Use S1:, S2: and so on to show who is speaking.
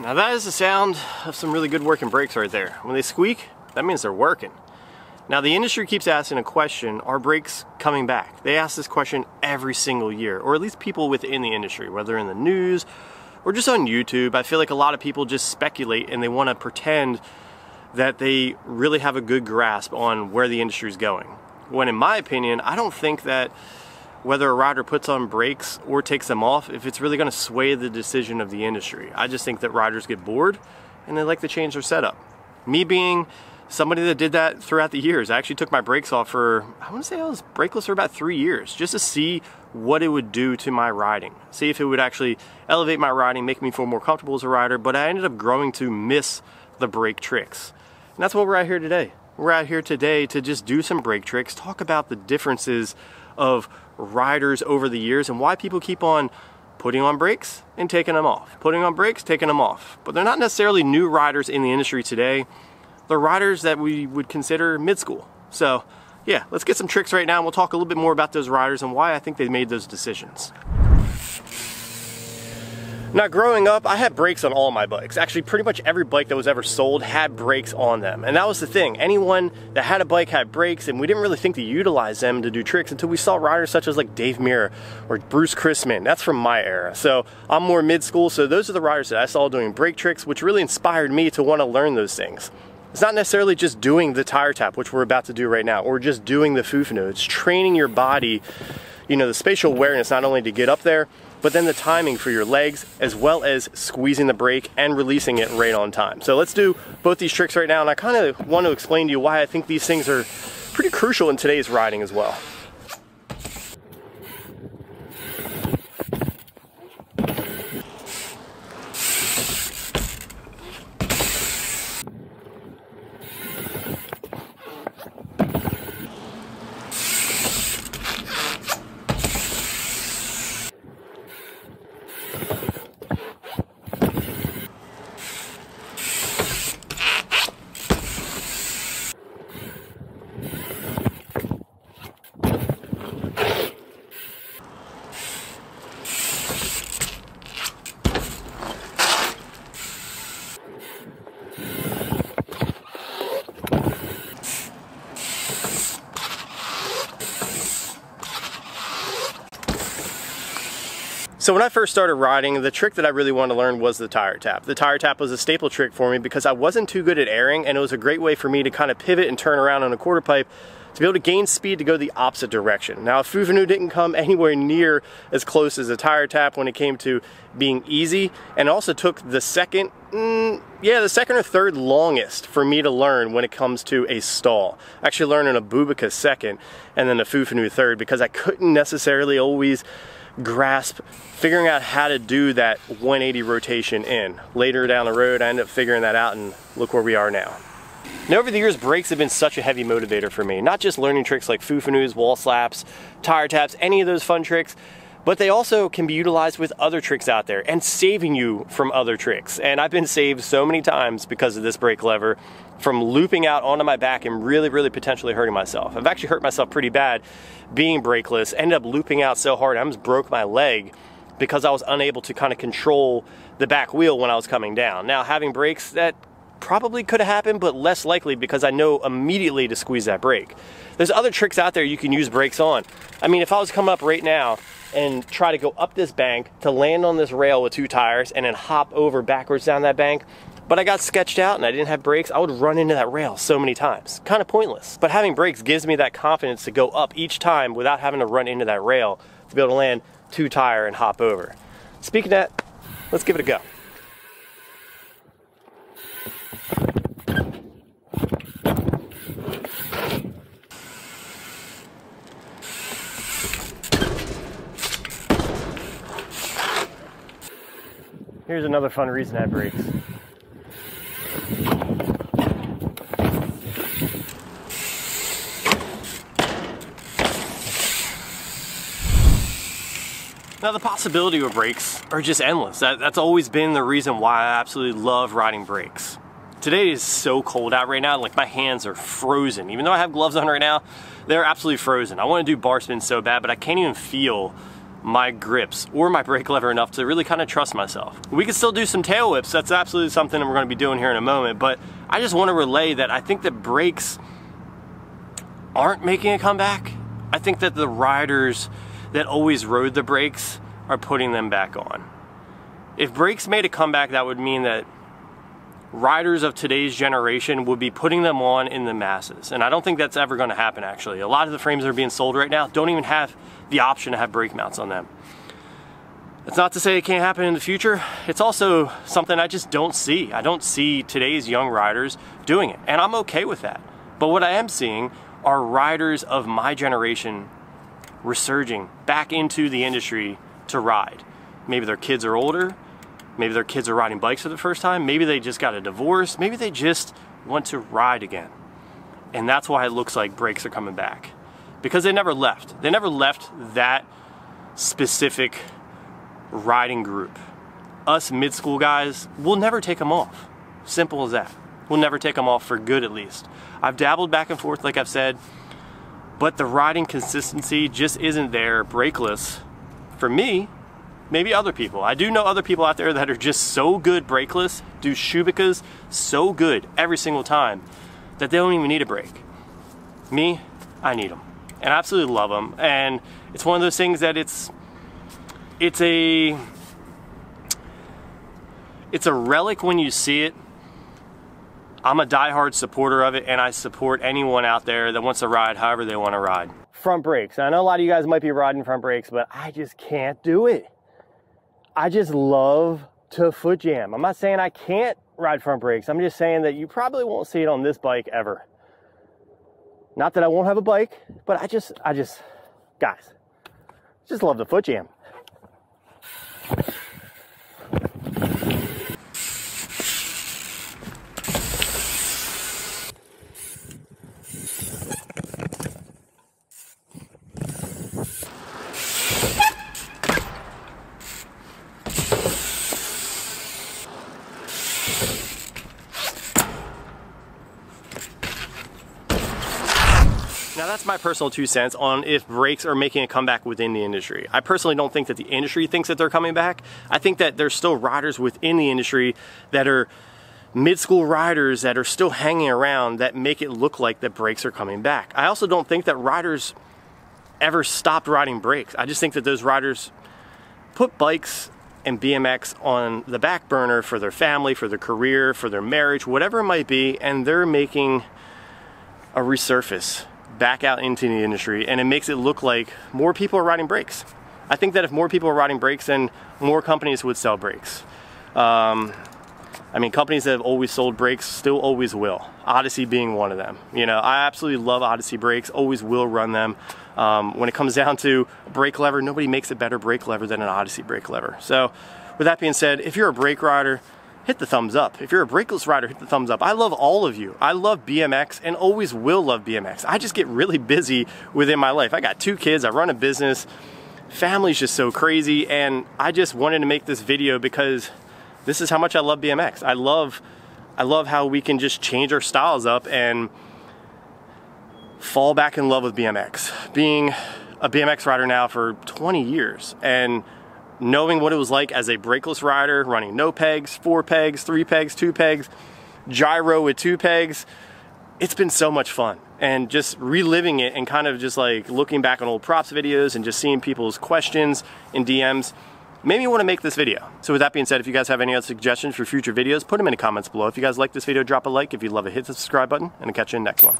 S1: Now that is the sound of some really good working brakes right there. When they squeak, that means they're working. Now the industry keeps asking a question, are brakes coming back? They ask this question every single year, or at least people within the industry, whether in the news or just on YouTube. I feel like a lot of people just speculate and they want to pretend that they really have a good grasp on where the industry is going. When in my opinion, I don't think that whether a rider puts on brakes or takes them off, if it's really going to sway the decision of the industry. I just think that riders get bored and they like to change their setup. Me being somebody that did that throughout the years, I actually took my brakes off for, I want to say I was brakeless for about three years, just to see what it would do to my riding. See if it would actually elevate my riding, make me feel more comfortable as a rider, but I ended up growing to miss the brake tricks. And that's what we're out here today. We're out here today to just do some brake tricks, talk about the differences of riders over the years and why people keep on putting on brakes and taking them off, putting on brakes, taking them off. But they're not necessarily new riders in the industry today. They're riders that we would consider mid-school. So yeah, let's get some tricks right now and we'll talk a little bit more about those riders and why I think they made those decisions. Now growing up, I had brakes on all my bikes. Actually, pretty much every bike that was ever sold had brakes on them. And that was the thing. Anyone that had a bike had brakes and we didn't really think to utilize them to do tricks until we saw riders such as like Dave Mirra or Bruce Crisman. That's from my era. So I'm more mid-school, so those are the riders that I saw doing brake tricks, which really inspired me to want to learn those things. It's not necessarily just doing the tire tap, which we're about to do right now, or just doing the fufanu. It's training your body, you know, the spatial awareness, not only to get up there, but then the timing for your legs as well as squeezing the brake and releasing it right on time. So let's do both these tricks right now and I kind of want to explain to you why I think these things are pretty crucial in today's riding as well. So when I first started riding, the trick that I really wanted to learn was the tire tap. The tire tap was a staple trick for me because I wasn't too good at airing and it was a great way for me to kind of pivot and turn around on a quarter pipe to be able to gain speed to go the opposite direction. Now, Fufanu didn't come anywhere near as close as a tire tap when it came to being easy, and also took the second, mm, yeah, the second or third longest for me to learn when it comes to a stall. I actually learned a Abubaca second, and then a Fufanu third, because I couldn't necessarily always grasp figuring out how to do that 180 rotation in. Later down the road, I ended up figuring that out and look where we are now. Now over the years, brakes have been such a heavy motivator for me. Not just learning tricks like Fufanus, wall slaps, tire taps, any of those fun tricks, but they also can be utilized with other tricks out there and saving you from other tricks. And I've been saved so many times because of this brake lever from looping out onto my back and really, really potentially hurting myself. I've actually hurt myself pretty bad being brakeless, ended up looping out so hard I almost broke my leg because I was unable to kind of control the back wheel when I was coming down. Now having brakes, that probably could have happened, but less likely because I know immediately to squeeze that brake. There's other tricks out there you can use brakes on. I mean, if I was coming up right now and try to go up this bank to land on this rail with two tires and then hop over backwards down that bank, but I got sketched out and I didn't have brakes, I would run into that rail so many times. Kind of pointless. But having brakes gives me that confidence to go up each time without having to run into that rail to be able to land two tire and hop over. Speaking of that, let's give it a go. Here's another fun reason I have brakes. Now the possibility of brakes are just endless. That, that's always been the reason why I absolutely love riding brakes. Today is so cold out right now, like my hands are frozen. Even though I have gloves on right now, they're absolutely frozen. I wanna do bar spins so bad, but I can't even feel my grips or my brake lever enough to really kind of trust myself. We can still do some tail whips. That's absolutely something we're going to be doing here in a moment. But I just want to relay that I think that brakes aren't making a comeback. I think that the riders that always rode the brakes are putting them back on. If brakes made a comeback, that would mean that riders of today's generation would be putting them on in the masses. And I don't think that's ever going to happen, actually. A lot of the frames that are being sold right now don't even have the option to have brake mounts on them. It's not to say it can't happen in the future. It's also something I just don't see. I don't see today's young riders doing it, and I'm okay with that. But what I am seeing are riders of my generation resurging back into the industry to ride. Maybe their kids are older, maybe their kids are riding bikes for the first time, maybe they just got a divorce, maybe they just want to ride again. And that's why it looks like brakes are coming back because they never left. They never left that specific riding group. Us mid school guys, we'll never take them off. Simple as that. We'll never take them off for good at least. I've dabbled back and forth, like I've said, but the riding consistency just isn't there brakeless for me. Maybe other people. I do know other people out there that are just so good brakeless, do Shubicas so good every single time that they don't even need a brake. Me, I need them and I absolutely love them. And it's one of those things that it's it's a it's a relic when you see it. I'm a diehard supporter of it, and I support anyone out there that wants to ride however they want to ride. Front brakes. I know a lot of you guys might be riding front brakes, but I just can't do it. I just love to foot jam. I'm not saying I can't ride front brakes. I'm just saying that you probably won't see it on this bike ever. Not that I won't have a bike, but I just, I just, guys, just love the foot jam. Now that's my personal two cents on if brakes are making a comeback within the industry. I personally don't think that the industry thinks that they're coming back. I think that there's still riders within the industry that are mid-school riders that are still hanging around that make it look like that brakes are coming back. I also don't think that riders ever stopped riding brakes. I just think that those riders put bikes and BMX on the back burner for their family, for their career, for their marriage, whatever it might be, and they're making a resurface back out into the industry and it makes it look like more people are riding brakes. I think that if more people are riding brakes, then more companies would sell brakes. Um, I mean, companies that have always sold brakes still always will. Odyssey being one of them. You know, I absolutely love Odyssey brakes, always will run them. Um, when it comes down to brake lever, nobody makes a better brake lever than an Odyssey brake lever. So, with that being said, if you're a brake rider, hit the thumbs up. If you're a brakeless rider, hit the thumbs up. I love all of you. I love BMX and always will love BMX. I just get really busy within my life. I got two kids, I run a business, family's just so crazy, and I just wanted to make this video because this is how much I love BMX. I love I love how we can just change our styles up and fall back in love with BMX. Being a BMX rider now for 20 years and knowing what it was like as a brakeless rider, running no pegs, four pegs, three pegs, two pegs, gyro with two pegs, it's been so much fun. And just reliving it and kind of just like looking back on old props videos and just seeing people's questions in DMs made me want to make this video. So with that being said, if you guys have any other suggestions for future videos, put them in the comments below. If you guys like this video, drop a like. If you love it, hit the subscribe button, and I'll catch you in the next one.